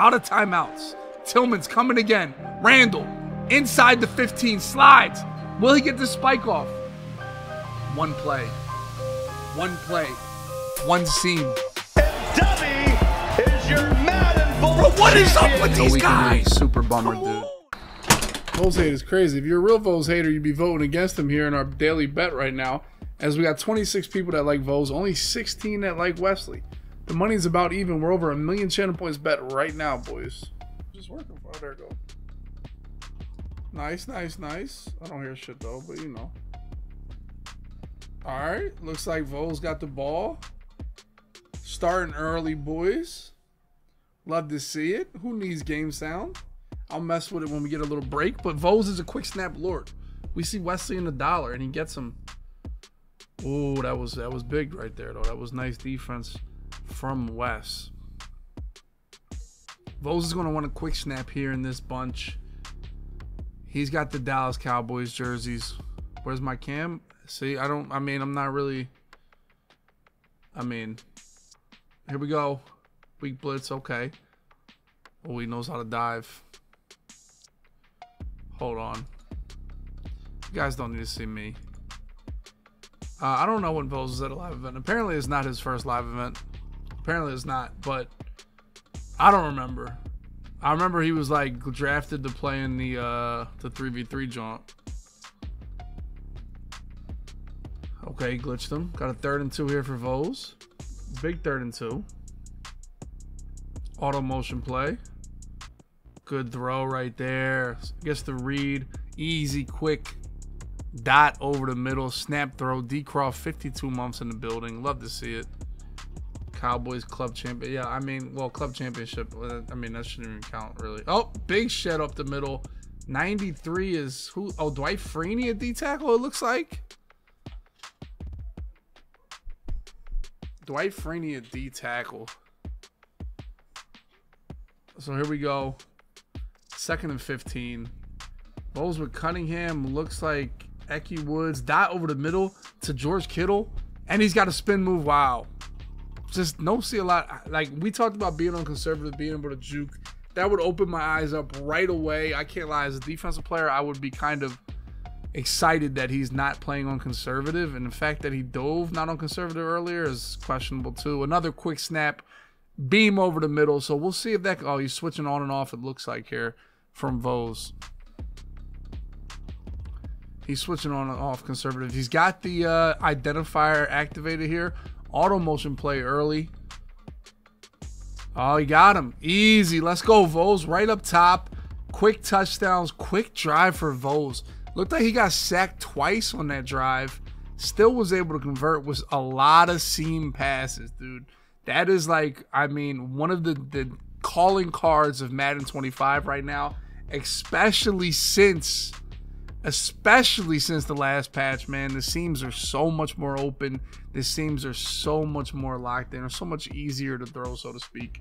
out of timeouts. Tillman's coming again. Randall inside the 15 slides. Will he get the spike off? One play. One play. One seam. Dummy is your Madden Bowl Bro, what is up with these we can be guys? super bummer, dude. Vols hate is crazy. If you're a real Vols hater, you'd be voting against them here in our daily bet right now. As we got 26 people that like Vols, only 16 that like Wesley. The money's about even. We're over a million channel points bet right now, boys. Just working for. Oh, there go. Nice, nice, nice. I don't hear shit though, but you know. All right, looks like Vols got the ball. Starting early, boys. Love to see it. Who needs game sound? I'll mess with it when we get a little break. But Vose is a quick snap lord. We see Wesley in the dollar, and he gets him. Oh, that was that was big right there, though. That was nice defense from Wes. Vose is going to want a quick snap here in this bunch. He's got the Dallas Cowboys jerseys. Where's my cam? See, I don't. I mean, I'm not really. I mean, here we go. Weak blitz, okay. Oh, he knows how to dive. Hold on. You guys don't need to see me. Uh, I don't know when Vos is at a live event. Apparently, it's not his first live event. Apparently, it's not, but I don't remember. I remember he was like drafted to play in the uh, the three v three jaunt. Okay, glitched him. Got a third and two here for Vos. Big third and two. Auto motion play. Good throw right there. Gets the read. Easy, quick dot over the middle. Snap throw. D Croft, 52 months in the building. Love to see it. Cowboys club champion. Yeah, I mean, well, club championship. uh, I mean, that shouldn't even count, really. Oh, big shed up the middle. 93 is who? Oh, Dwight Freeney at D tackle, it looks like. Dwight Freeney at D tackle. So here we go. Second and 15. Bowles with Cunningham. Looks like Ickey Woods. Dot over the middle to George Kittle. And he's got a spin move. Wow. Just don't see a lot. Like we talked about being on conservative, being able to juke. That would open my eyes up right away. I can't lie. As a defensive player, I would be kind of excited that he's not playing on conservative. And the fact that he dove not on conservative earlier is questionable too. Another quick snap beam over the middle. So we'll see if that. Oh, he's switching on and off. It looks like here from Vose. He's switching on and off conservative. He's got the uh, identifier activated here. Auto motion play early. Oh, he got him. Easy. Let's go, Vose. Right up top. Quick touchdowns. Quick drive for Vose. Looked like he got sacked twice on that drive. Still was able to convert. with a lot of seam passes, dude. That is like, I mean, one of the, the calling cards of Madden 25 right now, especially since especially since the last patch, man. The seams are so much more open. The seams are so much more locked in. They're so much easier to throw, so to speak,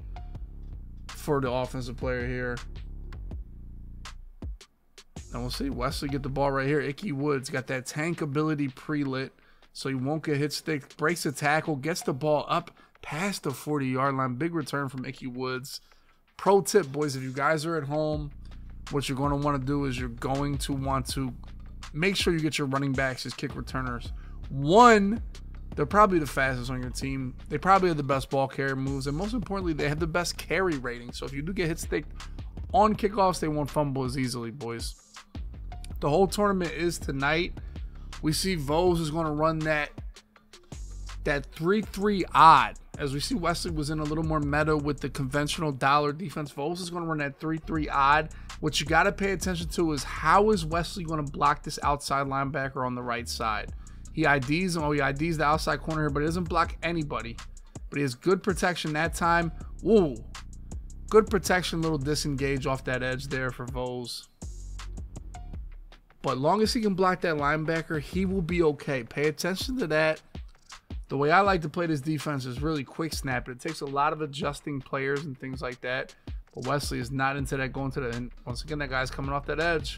for the offensive player here. And we'll see Wesley get the ball right here. Ickey Woods got that tank ability pre-lit, so he won't get hit stick. Breaks a tackle, gets the ball up past the 40-yard line. Big return from Ickey Woods. Pro tip, boys, if you guys are at home, what you're going to want to do is you're going to want to make sure you get your running backs as kick returners. One, they're probably the fastest on your team. They probably have the best ball carrier moves, and most importantly, they have the best carry rating. So if you do get hit stick on kickoffs, they won't fumble as easily, boys. The whole tournament is tonight. We see Vose is going to run that that 3-3 odd. As we see Wesley was in a little more meta with the conventional dollar defense. Vose is going to run that 3-3 odd. What you got to pay attention to is how is Wesley going to block this outside linebacker on the right side? He IDs, him. oh, he IDs the outside corner here, but he doesn't block anybody. But he has good protection that time. Whoa. Good protection, little disengage off that edge there for Vose. But long as he can block that linebacker, he will be okay. Pay attention to that. The way I like to play this defense is really quick snap. It takes a lot of adjusting players and things like that. But Wesley is not into that going to the. And once again, that guy's coming off that edge.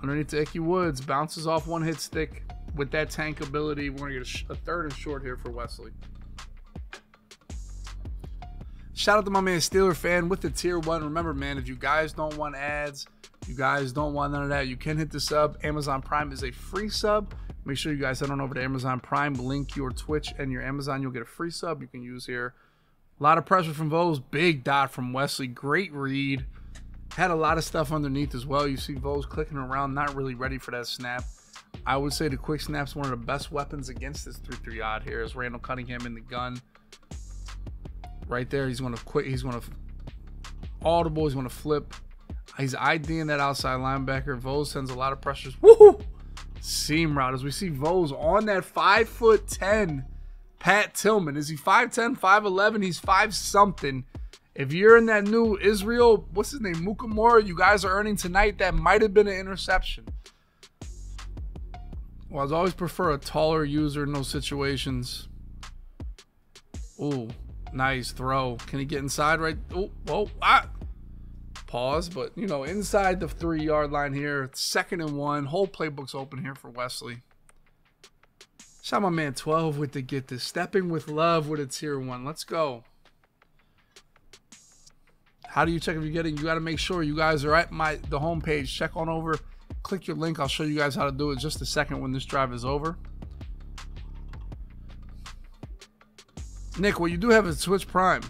Underneath to Ickey Woods. Bounces off one hit stick with that tank ability. We're going to get a, a third and short here for Wesley. Shout out to my man Steeler fan with the tier one. Remember, man, if you guys don't want ads, you guys don't want none of that, you can hit the sub. Amazon Prime is a free sub. Make sure you guys head on over to Amazon Prime, link your Twitch and your Amazon. You'll get a free sub you can use here. A lot of pressure from Vose. Big dot from Wesley. Great read. Had a lot of stuff underneath as well. You see Vose clicking around, not really ready for that snap. I would say the quick snap's one of the best weapons against this 3-3 odd here is Randall Cunningham in the gun. Right there, he's gonna quit. He's gonna audible, he's gonna flip. He's IDing that outside linebacker. Vose sends a lot of pressures. Woohoo! Seam route as we see Vose on that five foot ten Pat Tillman. Is he 5'10, 5'11? He's 5 something. If you're in that new Israel, what's his name, Mukamura, you guys are earning tonight, that might have been an interception. Well, I always prefer a taller user in those situations. Ooh, nice throw. Can he get inside right? Oh, whoa, ah. Pause, but you know, inside the three yard line here, second and one. Whole playbook's open here for Wesley. Shout my man 12 with the get this. Stepping with love with a tier one. Let's go. How do you check if you're getting? You got to make sure you guys are at my the homepage. Check on over. Click your link. I'll show you guys how to do it just a second when this drive is over. Nick, well, you do have a Twitch Prime.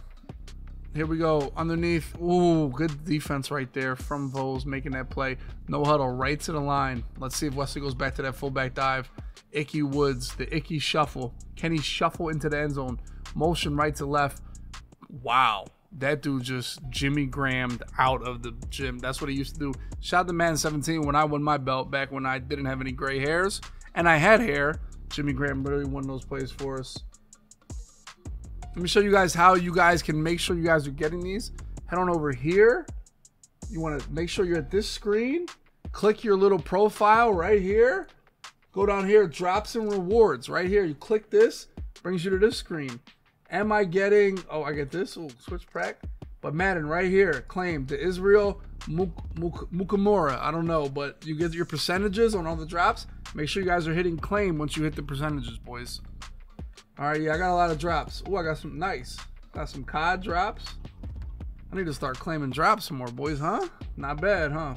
Here we go. Underneath. Ooh, good defense right there from Vose making that play. No huddle right to the line. Let's see if Wesley goes back to that fullback dive. Ickey Woods, the Ickey shuffle. Can he shuffle into the end zone? Motion right to left. Wow. That dude just Jimmy Grahammed out of the gym. That's what he used to do. Shout to Man 17 when I won my belt back when I didn't have any gray hairs. And I had hair. Jimmy Graham literally won those plays for us. Let me show you guys how you guys can make sure you guys are getting these. Head on over here. You want to make sure you're at this screen. Click your little profile right here. Go down here, drops and rewards. Right here, you click this, brings you to this screen. Am I getting, oh, I get this, oh, switch prac. But Madden right here, claim to Israel Muk, Muk, Mukamura. I don't know, but you get your percentages on all the drops. Make sure you guys are hitting claim once you hit the percentages, boys. All right, yeah, I got a lot of drops. Oh, I got some nice. Got some COD drops. I need to start claiming drops some more, boys, huh? Not bad, huh?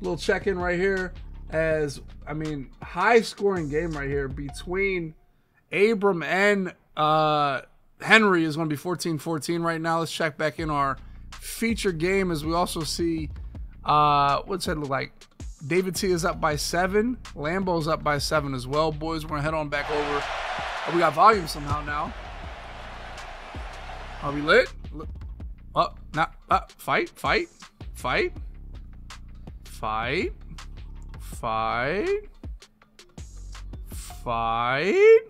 Little check-in right here as I mean, high scoring game right here between Abram and uh, Henry is going to be 14 14 right now. Let's check back in our feature game as we also see uh, what's it look like? David T is up by seven. Lambo's up by seven as well. Boys, we're going to head on back over. Oh, we got volume somehow now. Are we lit? Oh, not uh, fight, fight, fight, fight. Fight. Fight.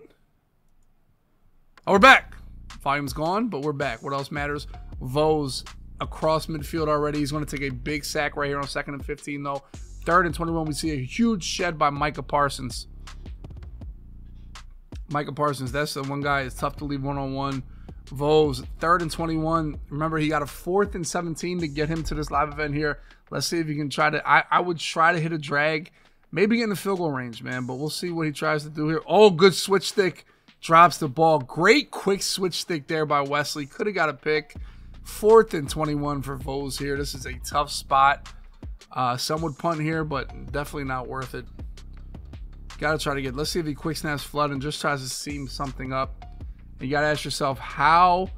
Oh, we're back. Volume's gone, but we're back. What else matters? Vose across midfield already. He's going to take a big sack right here on second and 15, though. Third and 21, we see a huge shed by Micah Parsons. Micah Parsons, that's the one guy. It's tough to leave one on one. Vose, third and 21. Remember, he got a fourth and 17 to get him to this live event here. Let's see if he can try to. I, I would try to hit a drag Maybe get in the field goal range, man, but we'll see what he tries to do here. Oh, good switch stick. Drops the ball. Great quick switch stick there by Wesley. Could have got a pick. Fourth and 21 for Vose here. This is a tough spot. Uh, some would punt here, but definitely not worth it. Got to try to get. Let's see if he quick snaps flood and just tries to seam something up. you got to ask yourself, how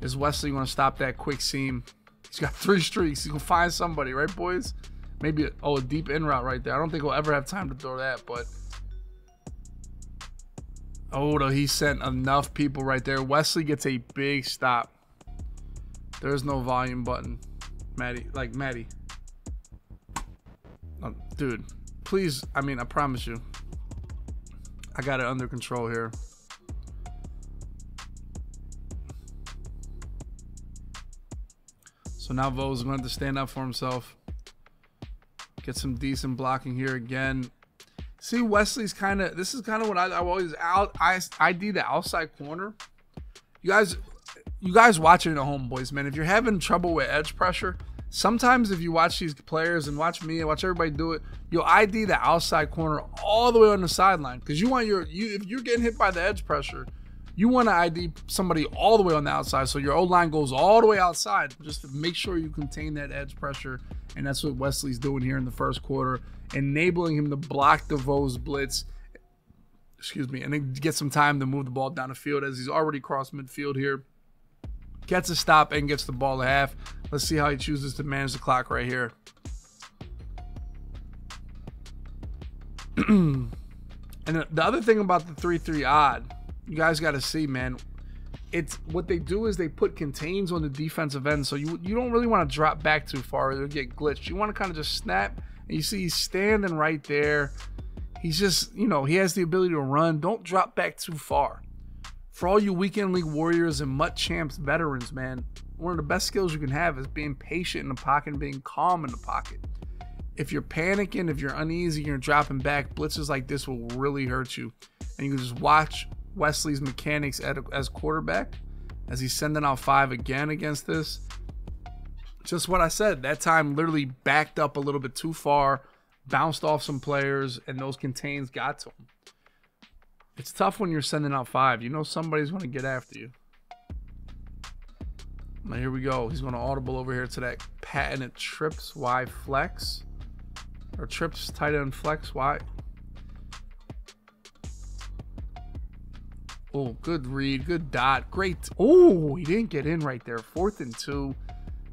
is Wesley to stop that quick seam? He's got three streaks. He can find somebody, right, boys? Maybe, oh, a deep in route right there. I don't think we'll ever have time to throw that, but. Oh, no, he sent enough people right there. Wesley gets a big stop. There's no volume button. Maddie, like Maddie. Oh, dude, please, I mean, I promise you. I got it under control here. So now Vo's going to stand up for himself. Get some decent blocking here again. See, Wesley's kind of, this is kind of what I, I always out, I, ID the outside corner. You guys, you guys watching at home, boys, man. If you're having trouble with edge pressure, sometimes if you watch these players and watch me and watch everybody do it, you'll ID the outside corner all the way on the sideline because you want your, you if you're getting hit by the edge pressure, You want to ID somebody all the way on the outside, so your O line goes all the way outside, just to make sure you contain that edge pressure. And that's what Wesley's doing here in the first quarter, enabling him to block DeVoe's blitz. Excuse me, and then get some time to move the ball down the field as he's already crossed midfield here. Gets a stop and gets the ball to half. Let's see how he chooses to manage the clock right here. and the other thing about the 3-3 odd, you guys got to see, man. It's what they do is they put contains on the defensive end, so you you don't really want to drop back too far or get glitched. You want to kind of just snap, and you see he's standing right there. He's just, you know, he has the ability to run. Don't drop back too far. For all you weekend league warriors and MUT champs veterans, man, one of the best skills you can have is being patient in the pocket and being calm in the pocket if you're panicking, if you're uneasy, you're dropping back, blitzes like this will really hurt you. And you can just watch Wesley's mechanics as quarterback as he's sending out five again against this. Just what I said, that time literally backed up a little bit too far, bounced off some players, and those contains got to him. It's tough when you're sending out five. You know somebody's going to get after you. Now here we go. He's going to audible over here to that patented trips Y flex. Or trips tight end flex. Why? Oh, good read. Good dot. Great. Oh, he didn't get in right there. Fourth and two.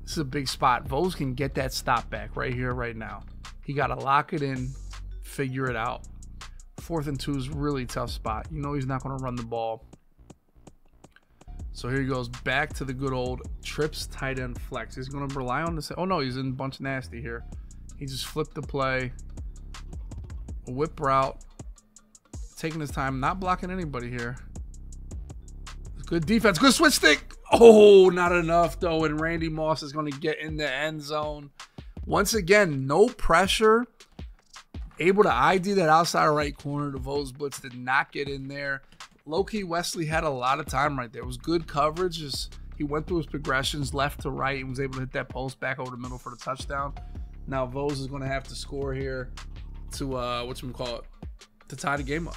This is a big spot. Vose can get that stop back right here, right now. He got to lock it in, figure it out. Fourth and two is really tough spot. You know he's not going to run the ball. So here he goes back to the good old trips tight end flex. He's going to rely on this. Oh no, he's in a bunch nasty here. He just flipped the play. Whip route. Taking his time, not blocking anybody here. Good defense. Good switch stick. Oh, not enough though. And Randy Moss is going to get in the end zone. Once again, no pressure. Able to ID that outside right corner. DeVoe's blitz did not get in there. Low-key Wesley had a lot of time right there. It was good coverage. Just he went through his progressions left to right and was able to hit that post back over the middle for the touchdown. Now Vose is going to have to score here to uh, what you call it to tie the game up.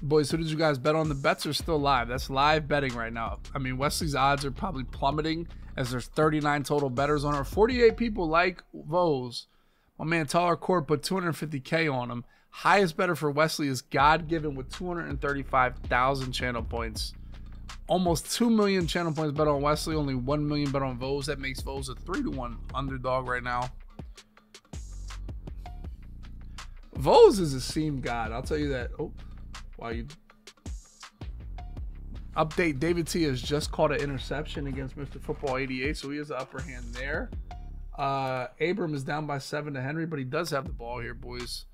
Boys, who did you guys bet on? The bets are still live. That's live betting right now. I mean, Wesley's odds are probably plummeting as there's 39 total betters on her. 48 people like Vose. My man Taller Court put 250k on him. Highest better for Wesley is God given with 235,000 channel points almost 2 million channel points bet on Wesley, only 1 million bet on Vose. That makes Vose a 3 to 1 underdog right now. Vose is a seam god. I'll tell you that. Oh, wow, you. Update David T has just caught an interception against Mr. Football 88, so he has the upper hand there. Uh, Abram is down by seven to Henry, but he does have the ball here, boys.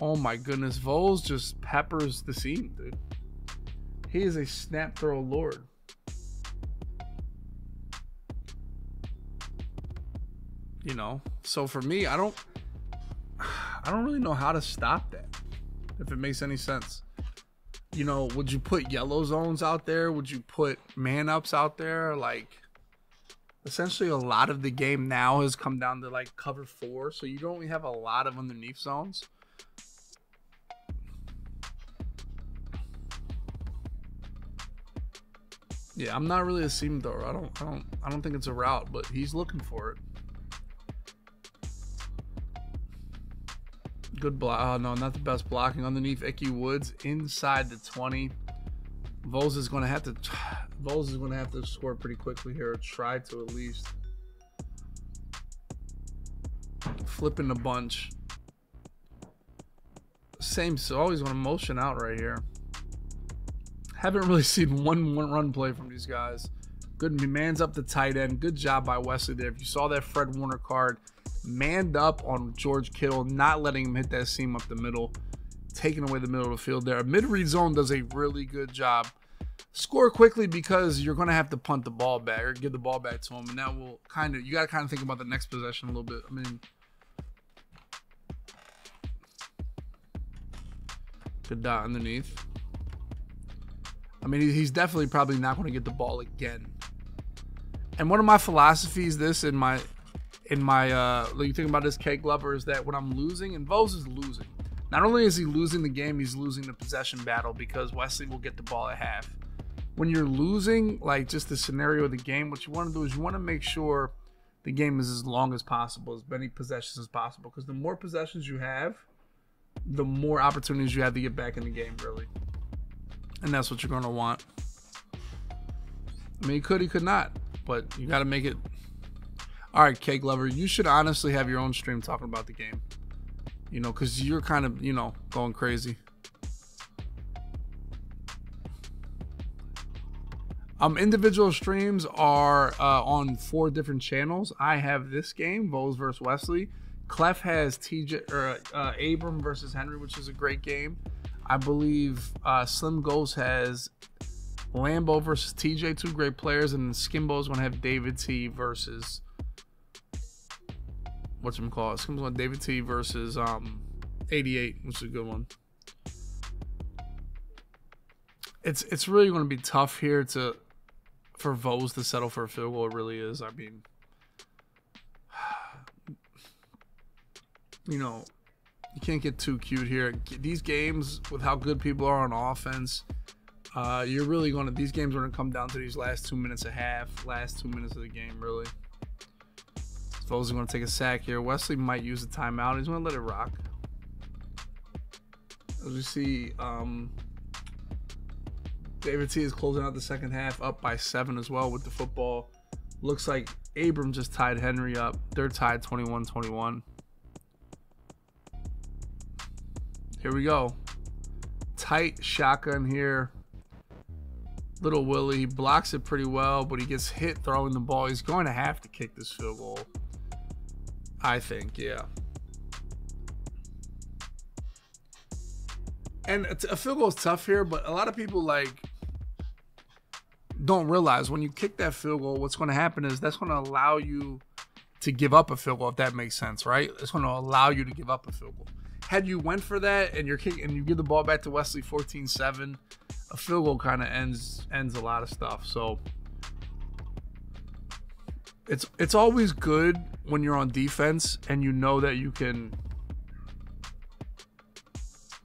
Oh my goodness, Vols just peppers the seam, dude. He is a snap throw lord. You know, so for me, I don't, I don't really know how to stop that. If it makes any sense, you know, would you put yellow zones out there? Would you put man ups out there? Like, essentially, a lot of the game now has come down to like cover four, so you don't really have a lot of underneath zones. Yeah, I'm not really a seam thrower. I don't, I don't, I don't think it's a route, but he's looking for it. Good block. Oh, uh, no, not the best blocking underneath. Ickey Woods inside the 20. Vols is going to have to. Vols is going to have to score pretty quickly here. Try to at least. Flipping a bunch. Same. So always want to motion out right here. Haven't really seen one, one run play from these guys. Good man's up the tight end. Good job by Wesley there. If you saw that Fred Warner card, manned up on George Kittle, not letting him hit that seam up the middle, taking away the middle of the field there. A Mid read zone does a really good job. Score quickly because you're going to have to punt the ball back or give the ball back to him. And that will kind of, you got to kind of think about the next possession a little bit. I mean, good dot underneath. I mean, he's definitely probably not going to get the ball again. And one of my philosophies, this in my, in my, uh, you think about this cake lover is that when I'm losing, and Vos is losing, Not only is he losing the game, he's losing the possession battle because Wesley will get the ball at half. When you're losing, like just the scenario of the game, what you want to do is you want to make sure the game is as long as possible, as many possessions as possible. Because the more possessions you have, the more opportunities you have to get back in the game, really. And that's what you're going to want. I mean, he could, he could not, but you got to make it. All right, Cake Lover, you should honestly have your own stream talking about the game. You know, because you're kind of, you know, going crazy. Um, individual streams are uh, on four different channels. I have this game, Vols versus Wesley. Clef has TJ or uh, Abram versus Henry, which is a great game. I believe uh, Slim Ghost has Lambo versus TJ, two great players, and then Skimbo's gonna have David T versus what's him call? Skimbo's gonna David T versus um 88, which is a good one. It's it's really gonna be tough here to for Vos to settle for a field goal. It really is. I mean, you know, you can't get too cute here. These games, with how good people are on offense, uh, you're really going to, these games are going to come down to these last two minutes of half, last two minutes of the game, really. Vos are going to take a sack here. Wesley might use a timeout. He's going to let it rock. As we see, um, David T is closing out the second half up by seven as well with the football. Looks like Abram just tied Henry up. They're tied 21 21. Here we go. Tight shotgun here. Little Willie blocks it pretty well, but he gets hit throwing the ball. He's going to have to kick this field goal. I think, yeah. And a field goal is tough here, but a lot of people like don't realize when you kick that field goal, what's going to happen is that's going to allow you to give up a field goal, if that makes sense, right? It's going to allow you to give up a field goal. Had you went for that and you're kicking and you give the ball back to Wesley 14-7, a field goal kind of ends ends a lot of stuff. So it's it's always good when you're on defense and you know that you can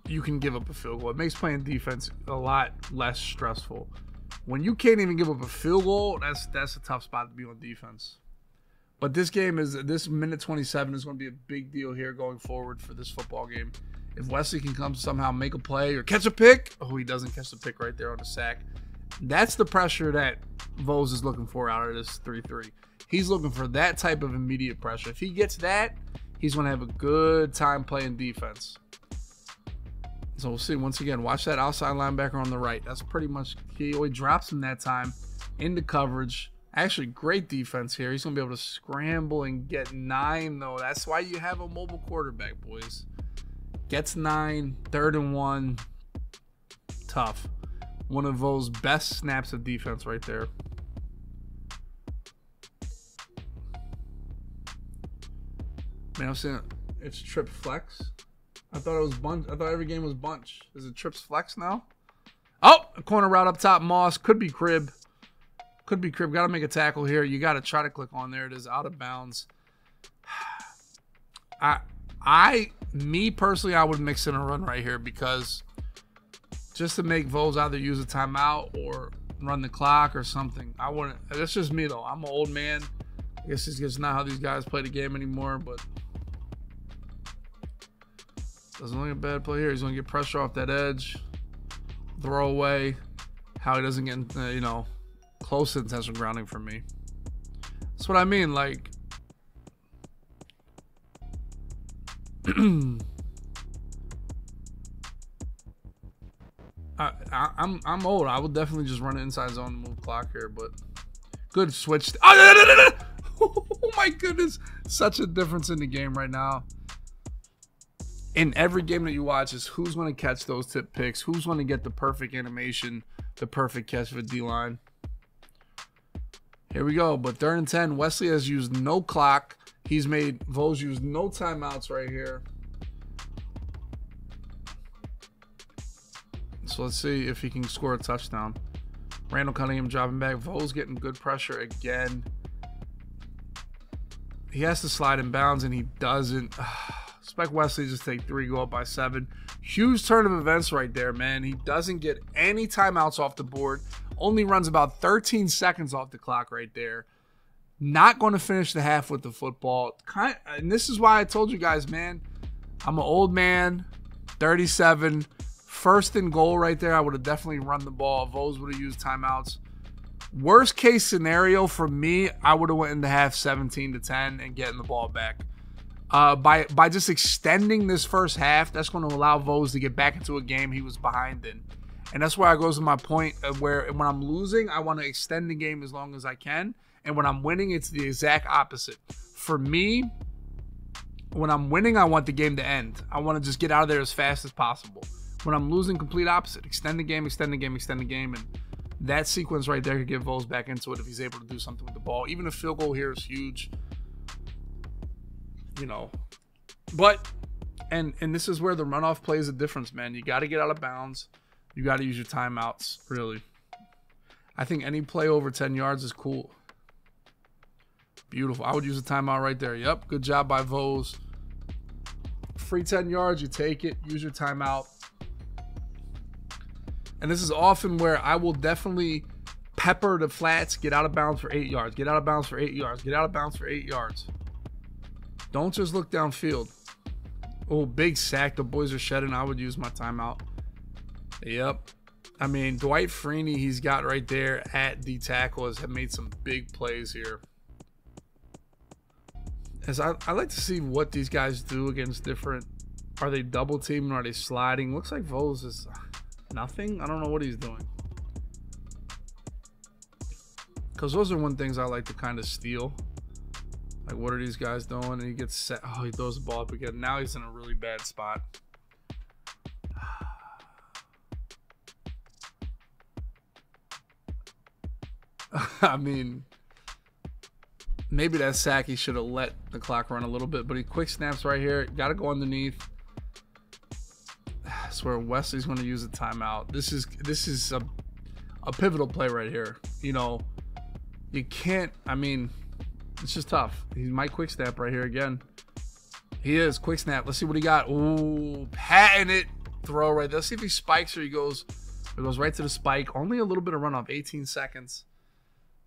you can give up a field goal. It makes playing defense a lot less stressful when you can't even give up a field goal, that's that's a tough spot to be on defense. But this game is this minute 27 is going to be a big deal here going forward for this football game. If Wesley can come somehow make a play or catch a pick, oh, he doesn't catch the pick right there on the sack. That's the pressure that Vos is looking for out of this 3-3. He's looking for that type of immediate pressure. If he gets that, he's going to have a good time playing defense. So we'll see. Once again, watch that outside linebacker on the right. That's pretty much he drops him that time into coverage. Actually, great defense here. He's gonna be able to scramble and get nine though. That's why you have a mobile quarterback, boys. Gets nine, third and one. Tough. One of those best snaps of defense right there. Man, I'm saying it's trip flex. I thought it was bunch. I thought every game was bunch. Is it trips flex now? Oh, a corner route up top. Moss could be crib. Could be crib. Got to make a tackle here. You got to try to click on there. It is out of bounds. I, I, me personally, I would mix in a run right here because just to make Vols either use a timeout or run the clock or something. I wouldn't. That's just me though. I'm an old man. I guess it's just not how these guys play the game anymore. But doesn't look a bad play here. He's going to get pressure off that edge. Throw away. How he doesn't get, uh, you know, close to intentional grounding for me. That's what I mean. Like, I, I, am I'm old. I would definitely just run inside zone and move clock here, but good switch. Oh, oh my goodness, such a difference in the game right now in every game that you watch is who's going to catch those tip picks, who's going to get the perfect animation, the perfect catch for D line. Here we go. But third and 10, Wesley has used no clock. He's made Vos use no timeouts right here. So let's see if he can score a touchdown. Randall Cunningham dropping back. Vos getting good pressure again. He has to slide in bounds and he doesn't. Expect Wesley just take three, go up by seven. Huge turn of events right there, man. He doesn't get any timeouts off the board. Only runs about 13 seconds off the clock right there. Not going to finish the half with the football. And this is why I told you guys, man. I'm an old man, 37. First and goal right there. I would have definitely run the ball. Vos would have used timeouts. Worst case scenario for me, I would have went into half 17 to 10 and getting the ball back. Uh, by by just extending this first half, that's going to allow Vos to get back into a game he was behind in. And that's where I goes to my point of where when I'm losing, I want to extend the game as long as I can. And when I'm winning, it's the exact opposite. For me, when I'm winning, I want the game to end. I want to just get out of there as fast as possible. When I'm losing, complete opposite. Extend the game, extend the game, extend the game. And that sequence right there could get Vols back into it if he's able to do something with the ball. Even a field goal here is huge. You know. But and and this is where the runoff plays a difference, man. You got to get out of bounds. You got to use your timeouts, really. I think any play over 10 yards is cool. Beautiful. I would use a timeout right there. Yep. Good job by Vos. Free 10 yards, you take it, use your timeout. And this is often where I will definitely pepper the flats, get out of bounds for eight yards, get out of bounds for eight yards, get out of bounds for eight yards. Don't just look downfield. Oh, big sack. The boys are shedding. I would use my timeout. Yep. I mean, Dwight Freeney, he's got right there at the tackle, has made some big plays here. As I, I like to see what these guys do against different. Are they double teaming? Are they sliding? Looks like Vos is nothing. I don't know what he's doing. Because those are one things I like to kind of steal. Like, what are these guys doing? And he gets set. Oh, he throws the ball up again. Now he's in a really bad spot. I mean, maybe that sack he should have let the clock run a little bit, but he quick snaps right here. Got to go underneath. Swear Wesley's going to use a timeout. This is this is a a pivotal play right here. You know, you can't. I mean, it's just tough. He's might quick snap right here again. He is quick snap. Let's see what he got. Ooh, it throw right there. Let's see if he spikes or he goes. It goes right to the spike. Only a little bit of runoff. 18 seconds.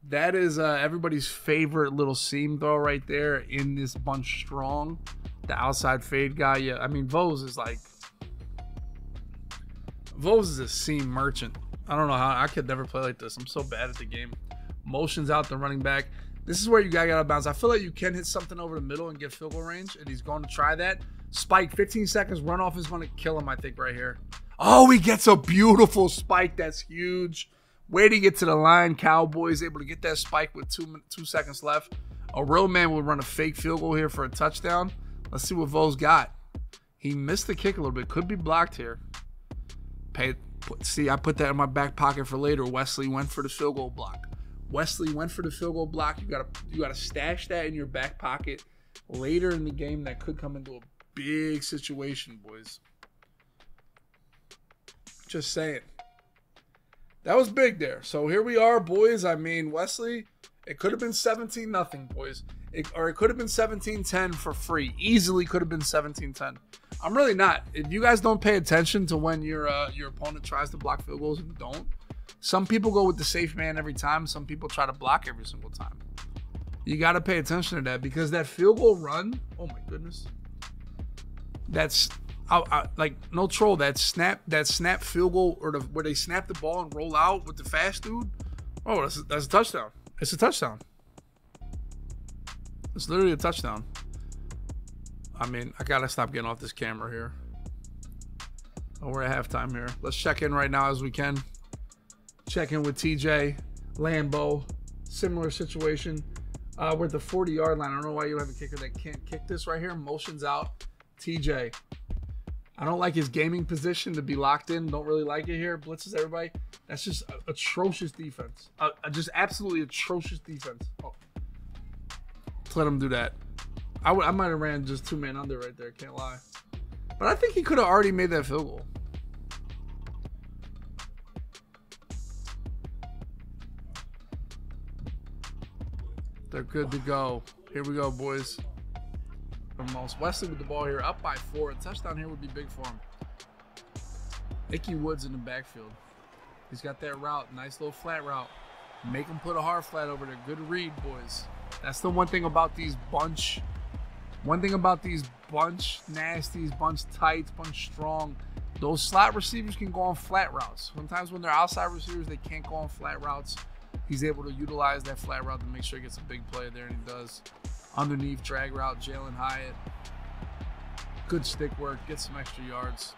That is uh, everybody's favorite little seam throw right there in this bunch strong. The outside fade guy. Yeah, I mean Vos is like Vos is a seam merchant. I don't know how I could never play like this. I'm so bad at the game. Motions out the running back. This is where you get out of bounds. I feel like you can hit something over the middle and get field goal range, and he's going to try that. Spike, 15 seconds, runoff is going to kill him, I think, right here. Oh, he gets a beautiful spike. That's huge. Way to get to the line. Cowboys able to get that spike with two two seconds left. A real man would run a fake field goal here for a touchdown. Let's see what Vos got. He missed the kick a little bit. Could be blocked here. Pay, put, see, I put that in my back pocket for later. Wesley went for the field goal block. Wesley went for the field goal block. You gotta you gotta stash that in your back pocket later in the game. That could come into a big situation, boys. Just saying. That was big there. So here we are, boys. I mean, Wesley, it could have been 17 nothing, boys. It, or it could have been 17-10 for free. Easily could have been 17-10. I'm really not. If you guys don't pay attention to when your uh, your opponent tries to block field goals and don't, some people go with the safe man every time. Some people try to block every single time. You got to pay attention to that because that field goal run, oh my goodness, that's I, I, like no troll. That snap, that snap field goal, or the, where they snap the ball and roll out with the fast dude. Oh, that's a, that's a touchdown. It's a touchdown. It's literally a touchdown. I mean, I gotta stop getting off this camera here. Oh, we're at halftime here. Let's check in right now as we can. Check in with TJ Lambo. Similar situation. Uh, we're at the 40 yard line. I don't know why you have a kicker that can't kick this right here. Motions out. TJ I don't like his gaming position to be locked in. Don't really like it here. Blitzes everybody. That's just atrocious defense. Uh, just absolutely atrocious defense. Oh. Let him do that. I, would, I might have ran just two man under right there. Can't lie. But I think he could have already made that field goal. They're good to go. Here we go, boys. from most. Wesley with the ball here, up by four. A touchdown here would be big for him. Ickey Woods in the backfield. He's got that route, nice little flat route. Make him put a hard flat over there. Good read, boys. That's the one thing about these bunch. One thing about these bunch nasties, bunch tights, bunch strong. Those slot receivers can go on flat routes. Sometimes when they're outside receivers, they can't go on flat routes. He's able to utilize that flat route to make sure he gets a big play there, and he does. Underneath drag route, Jalin Hyatt. Good stick work, get some extra yards.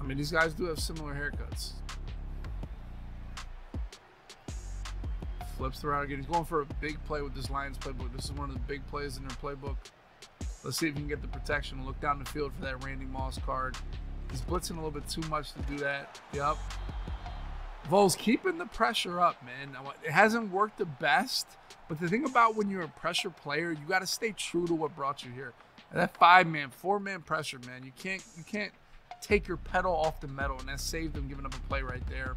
I mean, these guys do have similar haircuts. Flips the route again. He's going for a big play with this Lions playbook. This is one of the big plays in their playbook. Let's see if he can get the protection. Look down the field for that Randy Moss card. He's blitzing a little bit too much to do that. Yep. Vols keeping the pressure up, man. It hasn't worked the best, but the thing about when you're a pressure player, you got to stay true to what brought you here. And that five man, four man pressure, man. You can't you can't take your pedal off the metal, and that saved them giving up a play right there.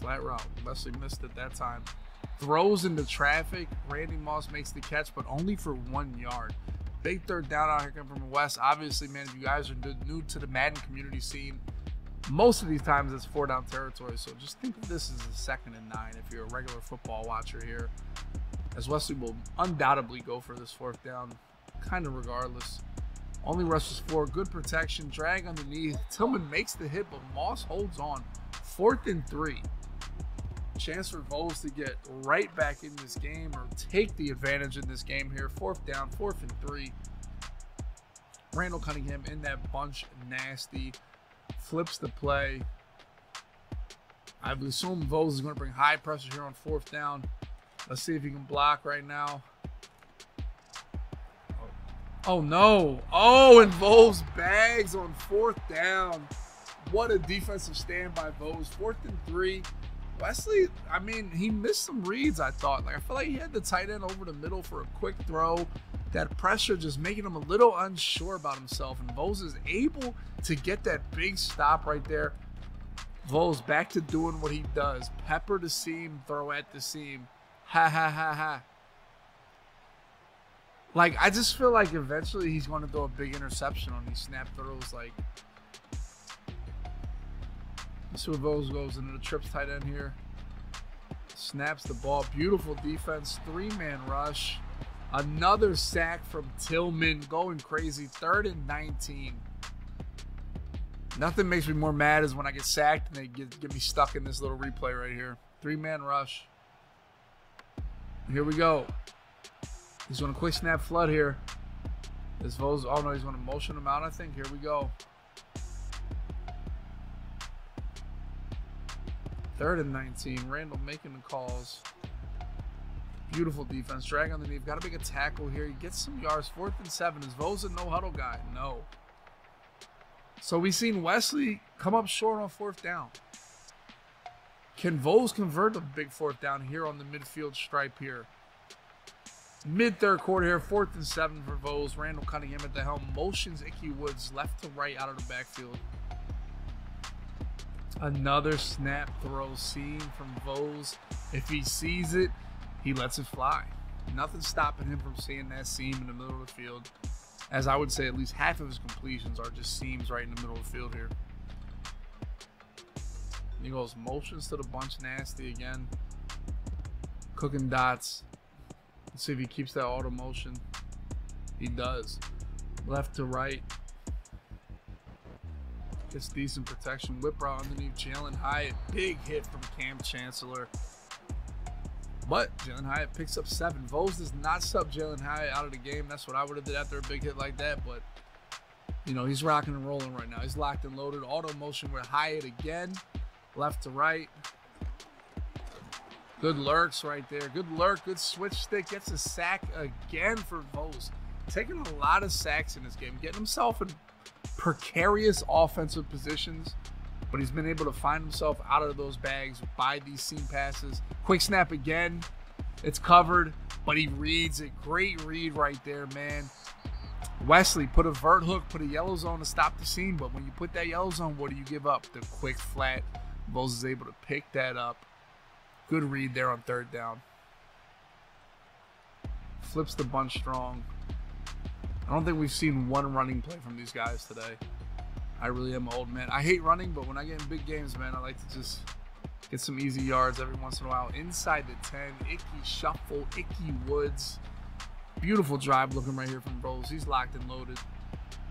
Flat route. Wesley missed it that time. Throws into traffic. Randy Moss makes the catch, but only for one yard. Big third down out here coming from West. Obviously, man, if you guys are new to the Madden community scene, most of these times it's four down territory. So just think of this as a second and nine if you're a regular football watcher here. As Wesley will undoubtedly go for this fourth down, kind of regardless. Only rushes four. Good protection. Drag underneath. Tillman makes the hit, but Moss holds on. Fourth and three chance for Vols to get right back in this game or take the advantage in this game here. Fourth down, fourth and three. Randall Cunningham in that bunch nasty. Flips the play. I assume Vols is going to bring high pressure here on fourth down. Let's see if he can block right now. Oh, oh no. Oh, and Vols bags on fourth down. What a defensive stand by Vols. Fourth and three. Wesley, I mean, he missed some reads, I thought. Like, I feel like he had the tight end over the middle for a quick throw. That pressure just making him a little unsure about himself. And Vols is able to get that big stop right there. Vols back to doing what he does. Pepper the seam, throw at the seam. Ha ha ha ha. Like, I just feel like eventually he's going to throw a big interception on these snap throws. Like, Suavos goes into the trips tight end here. Snaps the ball. Beautiful defense. Three man rush. Another sack from Tillman. Going crazy. Third and 19. Nothing makes me more mad is when I get sacked and they get, get me stuck in this little replay right here. Three man rush. Here we go. He's going to quick snap flood here. This Vos, oh no, he's going to motion him out, I think. Here we go. Third and 19. Randall making the calls. Beautiful defense. Drag on the knee Got to make a tackle here. He gets some yards. Fourth and seven. Is Vos a no huddle guy? No. So we've seen Wesley come up short on fourth down. Can Vos convert a big fourth down here on the midfield stripe here? Mid third quarter here, fourth and seven for Vos. Randall Cunningham at the helm. Motions Ickey Woods left to right out of the backfield. Another snap throw seen from Vols. If he sees it, he lets it fly. Nothing stopping him from seeing that seam in the middle of the field. As I would say, at least half of his completions are just seams right in the middle of the field here. He goes motions to the bunch nasty again. Cooking dots. Let's see if he keeps that auto motion. He does. Left to right. Gets decent protection. Whip route underneath Jalin Hyatt. Big hit from Kam Chancellor. But Jalin Hyatt picks up seven. Vols does not sub Jalin Hyatt out of the game. That's what I would have did after a big hit like that. But, you know, he's rocking and rolling right now. He's locked and loaded. Auto motion with Hyatt again. Left to right. Good lurks right there. Good lurk. Good switch stick. Gets a sack again for Vols. Taking a lot of sacks in this game. Getting himself in precarious offensive positions, but he's been able to find himself out of those bags by these seam passes. Quick snap again. It's covered, but he reads it. Great read right there, man. Wesley put a vert hook, put a yellow zone to stop the seam. But when you put that yellow zone, what do you give up? The quick flat. Bowles is able to pick that up. Good read there on third down. Flips the bunch strong. I don't think we've seen one running play from these guys today. I really am an old man. I hate running, but when I get in big games, man, I like to just get some easy yards every once in a while. Inside the 10, Ickey shuffle, Ickey Woods. Beautiful drive looking right here from Bowles. He's locked and loaded.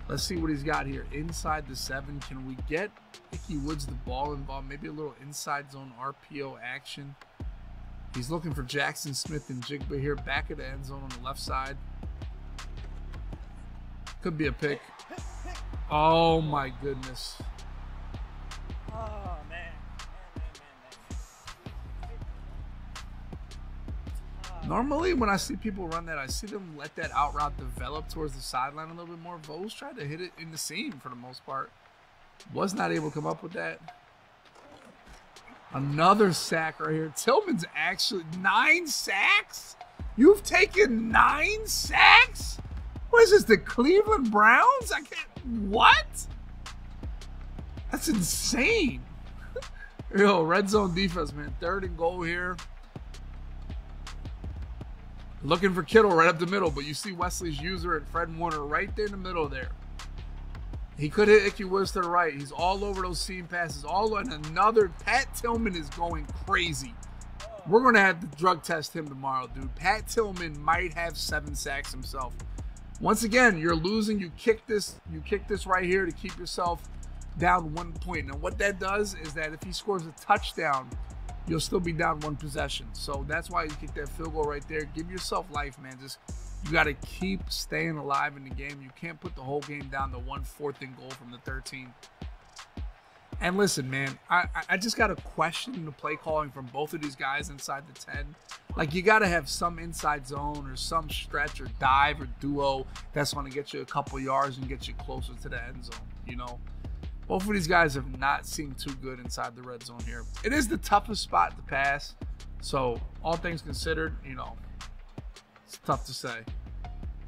Let's see what he's got here. Inside the seven. Can we get Ickey Woods the ball involved? Maybe a little inside zone RPO action. He's looking for Jaxon Smith-Njigba here. Back of the end zone on the left side. Could be a pick. Oh my goodness. Oh man. Man, man, man, Normally, when I see people run that, I see them let that out route develop towards the sideline a little bit more. Vose tried to hit it in the seam for the most part. Was not able to come up with that. Another sack right here. Tillman's actually nine sacks. You've taken nine sacks. What is this? The Cleveland Browns? I can't. What? That's insane. Yo, red zone defense, man. Third and goal here. Looking for Kittle right up the middle, but you see Wesley's user and Fred Warner right there in the middle there. He could hit Ickey Woods to the right. He's all over those seam passes. All on another Pat Tillman is going crazy. We're gonna have to drug test him tomorrow, dude. Pat Tillman might have seven sacks himself. Once again, you're losing. You kick this. You kick this right here to keep yourself down one point. Now, what that does is that if he scores a touchdown, you'll still be down one possession. So that's why you kick that field goal right there. Give yourself life, man. Just you got to keep staying alive in the game. You can't put the whole game down to one fourth and goal from the 13. And listen, man, I, I just got to question the play calling from both of these guys inside the 10. Like, you got to have some inside zone or some stretch or dive or duo that's going to get you a couple yards and get you closer to the end zone, you know? Both of these guys have not seemed too good inside the red zone here. It is the toughest spot to pass. So, all things considered, you know, it's tough to say.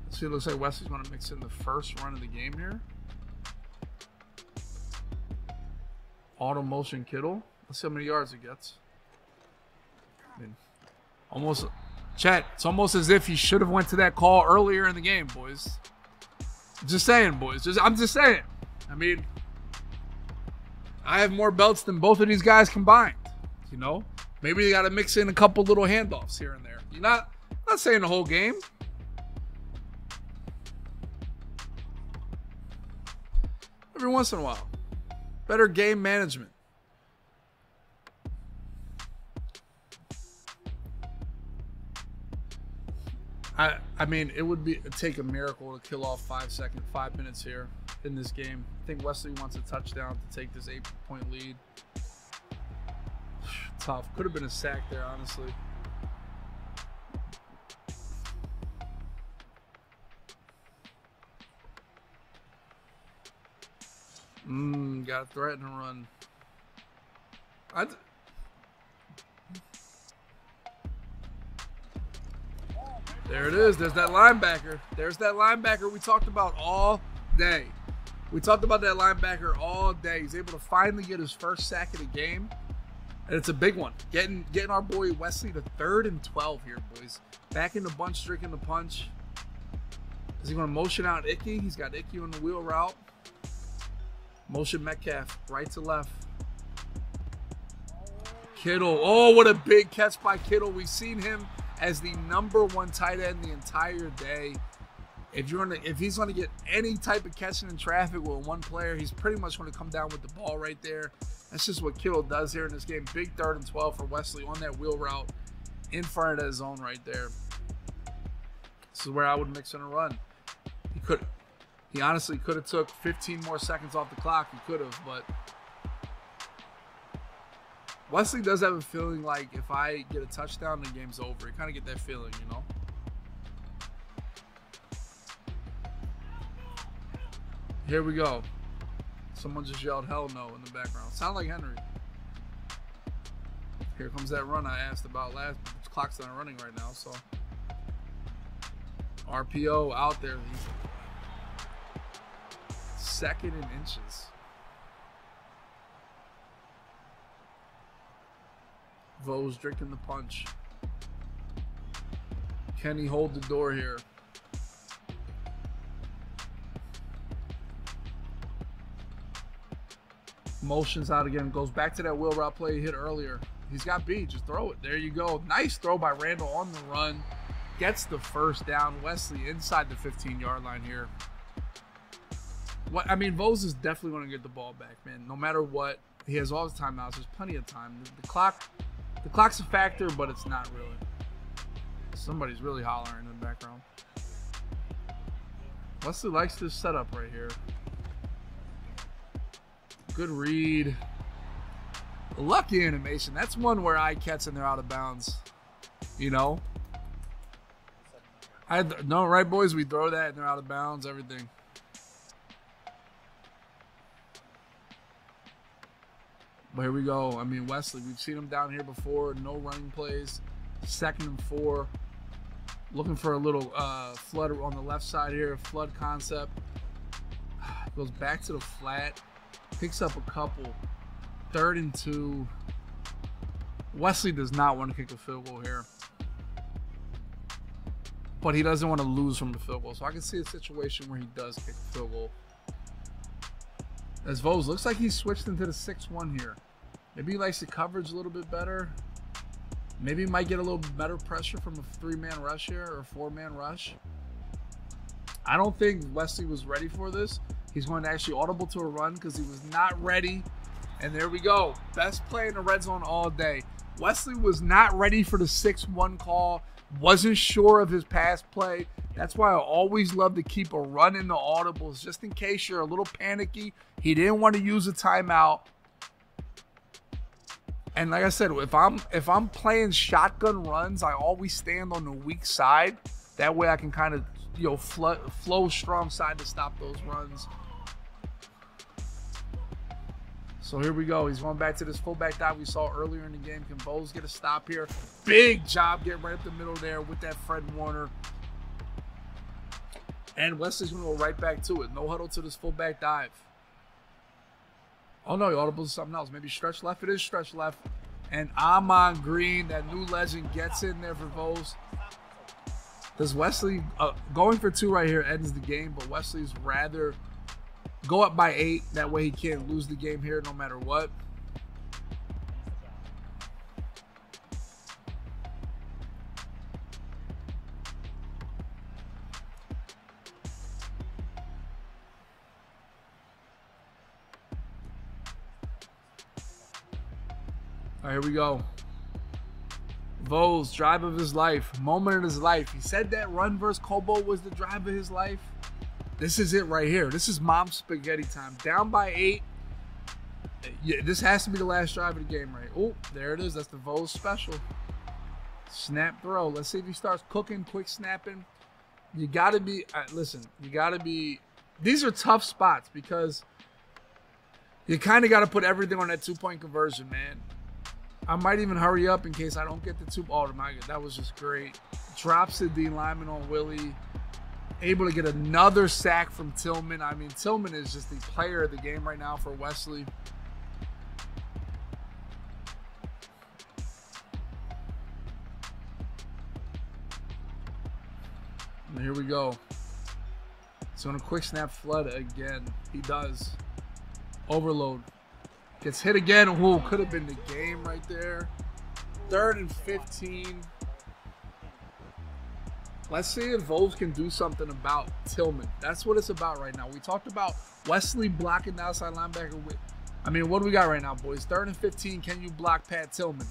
See, it looks like Wesley's going to mix in the first run of the game here. Auto motion Kittle. Let's see how many yards he gets. I mean, almost, chat. It's almost as if he should have went to that call earlier in the game, boys. Just saying, boys. Just I'm just saying. I mean, I have more belts than both of these guys combined. You know, maybe you got to mix in a couple little handoffs here and there. You're not not saying the whole game. Every once in a while. Better game management. I I mean it would be take a miracle to kill off five second five minutes here in this game. I think Wesley wants a touchdown to take this eight point lead. Tough. Could have been a sack there, honestly. Mmm, got to threaten and run. There it is. There's that linebacker. There's that linebacker we talked about all day. We talked about that linebacker all day. He's able to finally get his first sack of the game. And it's a big one. Getting getting our boy Wesley to third and 12 here, boys. Back in the bunch, drinking the punch. Is he going to motion out Ickey? He's got Ickey on the wheel route. Motion Metcalf, right to left. Kittle. Oh, what a big catch by Kittle. We've seen him as the number one tight end the entire day. If you're gonna, if he's gonna get any type of catching in traffic with one player, he's pretty much gonna come down with the ball right there. That's just what Kittle does here in this game. Big third and 12 for Wesley on that wheel route in front of that zone right there. This is where I would mix in a run. He could he honestly could have took 15 more seconds off the clock. He could have, but Wesley does have a feeling like if I get a touchdown, the game's over. You kind of get that feeling, you know. Here we go. Someone just yelled "Hell no" in the background. Sound like Henry. Here comes that run I asked about last. Clock's not running right now, so RPO out there. He's second in inches. Vose drinking the punch. Can he hold the door here? Motions out again. Goes back to that wheel route play he hit earlier. He's got B. Just throw it. There you go. Nice throw by Randall on the run. Gets the first down. Wesley inside the 15 yard line here. What I mean, Vose is definitely going to get the ball back, man. No matter what, he has all his timeouts. There's plenty of time. The, the clock, the clock's a factor, but it's not really. Somebody's really hollering in the background. Wesley likes this setup right here. Good read. Lucky animation. That's one where I catch and they're out of bounds. You know? I no right boys, we throw that and they're out of bounds, everything. But here we go. I mean Wesley, we've seen him down here before. No running plays. Second and four. Looking for a little uh, flood on the left side here. Flood concept. Goes back to the flat picks up a couple. Third and two. Wesley does not want to kick a field goal here. But he doesn't want to lose from the field goal. So I can see a situation where he does kick a field goal. As Vose looks like he's switched into the 6-1 here. Maybe he likes the coverage a little bit better. Maybe he might get a little better pressure from a three-man rush here or four-man rush. I don't think Wesley was ready for this. He's going to actually audible to a run because he was not ready. And there we go. Best play in the red zone all day. Wesley was not ready for the 6 1 call, wasn't sure of his pass play. That's why I always love to keep a run in the audibles just in case you're a little panicky. He didn't want to use a timeout. And like I said, if I'm if I'm playing shotgun runs, I always stand on the weak side. That way I can kind of you know flow, flow strong side to stop those runs. So here we go. He's going back to this fullback dive we saw earlier in the game. Can Vose get a stop here? Big job getting right up the middle there with that Fred Warner. And Wesley's going to go right back to it. No huddle to this fullback dive. Oh no, audible is something else. Maybe stretch left. It is stretch left. And Ahman Green, that new legend, gets in there for Vose. Does Wesley uh, going for two right here ends the game, but Wesley's rather Go up by eight. That way he can't lose the game here no matter what. All right, here we go. Vose, drive of his life, moment of his life. He said that run versus Cobo was the drive of his life. This is it right here. This is mom spaghetti time. Down by eight. Yeah, this has to be the last drive of the game, right? Oh, there it is. That's the Vose special. Snap throw. Let's see if he starts cooking, quick snapping. You got to be, uh, listen, you got to be, these are tough spots because you kind of got to put everything on that two point conversion, man. I might even hurry up in case I don't get the two. Oh, that was just great. Drops the D lineman on Willie able to get another sack from Tillman. I mean, Tillman is just the player of the game right now for Wesley. And here we go. So on a quick snap flood again. He does. Overload. Gets hit again. Ooh, could have been the game right there. Third and 15. Let's see if Vose can do something about Tillman. That's what it's about right now. We talked about Wesley blocking the outside linebacker with. I mean, what do we got right now, boys? Third and 15. Can you block Pat Tillman?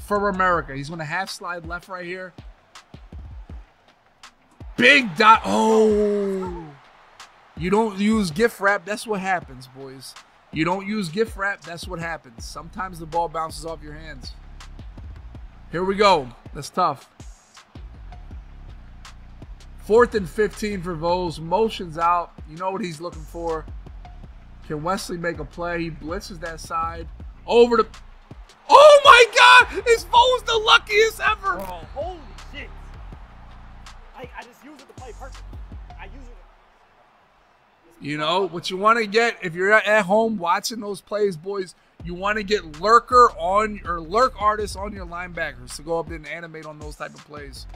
For America. He's going to half slide left right here. Big dot. Oh. You don't use gift wrap. That's what happens, boys. You don't use gift wrap. That's what happens. Sometimes the ball bounces off your hands. Here we go. That's tough. Fourth and 15 for Vose. Motions out. You know what he's looking for. Can Wesley make a play? He blitzes that side. Over to. Oh my God! Is Vose the luckiest ever? Bro, holy shit. I, I just use it to play perfect. I use it. You know what you want to get if you're at home watching those plays, boys. You want to get lurker on or lurk artists on your linebackers to go up and animate on those type of plays.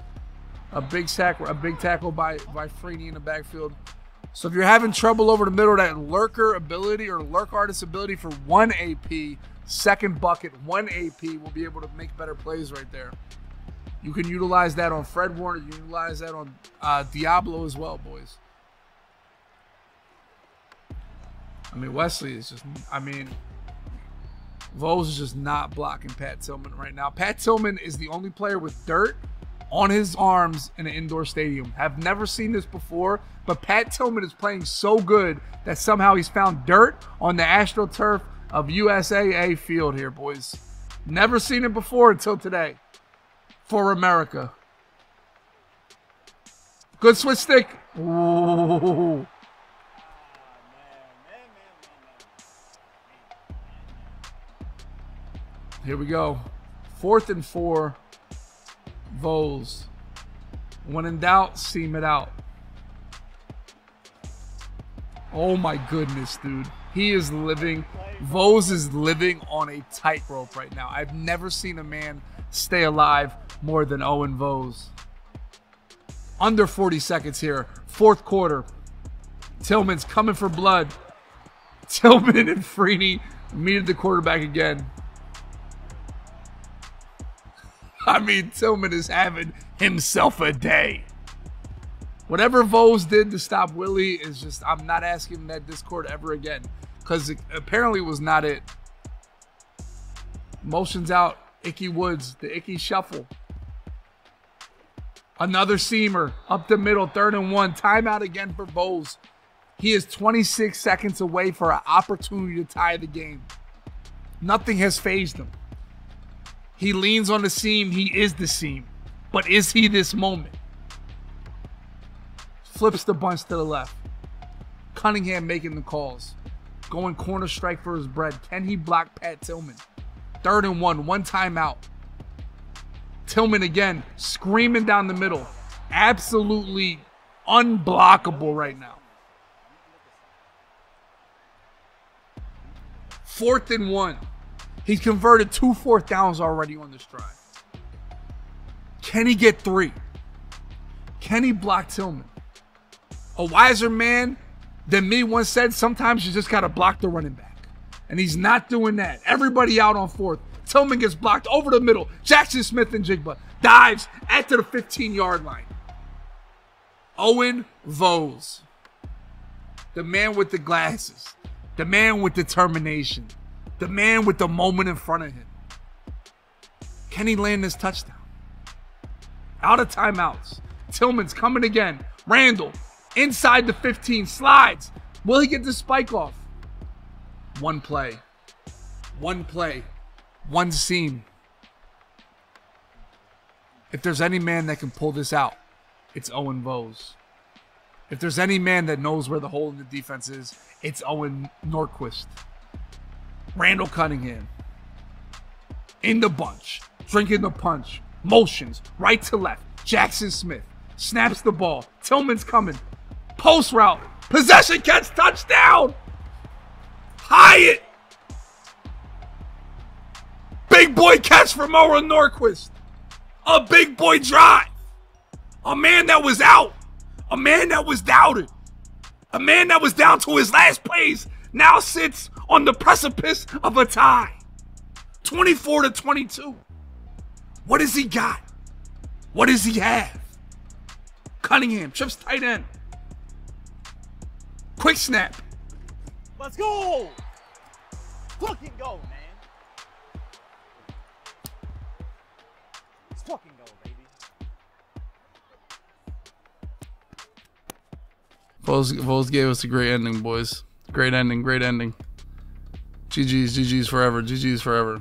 A big sack, a big tackle by by Freeney in the backfield. So if you're having trouble over the middle, that lurker ability or lurk artist ability for one AP, second bucket, one AP will be able to make better plays right there. You can utilize that on Fred Warner. You can utilize that on uh, Diablo as well, boys. I mean, Wesley is just, I mean, Vose is just not blocking Pat Tillman right now. Pat Tillman is the only player with dirt on his arms in an indoor stadium. Have never seen this before, but Pat Tillman is playing so good that somehow he's found dirt on the AstroTurf of USAA field here, boys. Never seen it before until today for America. Good switch stick. Ooh. Here we go. Fourth and four. Voles. When in doubt, seam it out. Oh my goodness, dude. He is living. Vose is living on a tightrope right now. I've never seen a man stay alive more than Owen Vose. Under 40 seconds here. Fourth quarter. Tillman's coming for blood. Tillman and Freeney meet the quarterback again. I mean, Tillman is having himself a day. Whatever Vose did to stop Willie is just, I'm not asking that Discord ever again. Because it apparently was not it. Motions out. Ickey Woods, the Icky shuffle. Another seamer up the middle, third and one. Timeout again for Vose. He is 26 seconds away for an opportunity to tie the game. Nothing has phased him. He leans on the seam. He is the seam. But is he this moment? Flips the bunch to the left. Cunningham making the calls. Going corner strike for his bread. Can he block Pat Tillman? Third and one. One timeout. Tillman again screaming down the middle. Absolutely unblockable right now. Fourth and one. He's converted two fourth downs already on this drive. Can he get three? Can he block Tillman? A wiser man than me once said, sometimes you just got to block the running back. And he's not doing that. Everybody out on fourth. Tillman gets blocked over the middle. Jaxon Smith-Njigba dives at the 15 yard line. Owen Vose, the man with the glasses, the man with determination, the man with the moment in front of him. Can he land this touchdown? Out of timeouts. Tillman's coming again. Randall inside the 15 slides. Will he get the spike off? One play. One play. One seam. If there's any man that can pull this out, it's Owen Vose. If there's any man that knows where the hole in the defense is, it's Owen Norquist. Randall Cunningham. In the bunch. Drinking the punch. Motions. Right to left. Jaxon Smith. Snaps the ball. Tillman's coming. Post route. Possession catch touchdown. Hyatt. Big boy catch from Owen Norquist. A big boy drive. A man that was out. A man that was doubted. A man that was down to his last plays now sits on the precipice of a tie. 24 to 22. What does he got? What does he have? Cunningham, chips tight end. Quick snap. Let's go! Fucking go, man. Let's fucking go, baby. Vols, Vols gave us a great ending, boys. Great ending, great ending. GG's, GG's forever, GG's forever.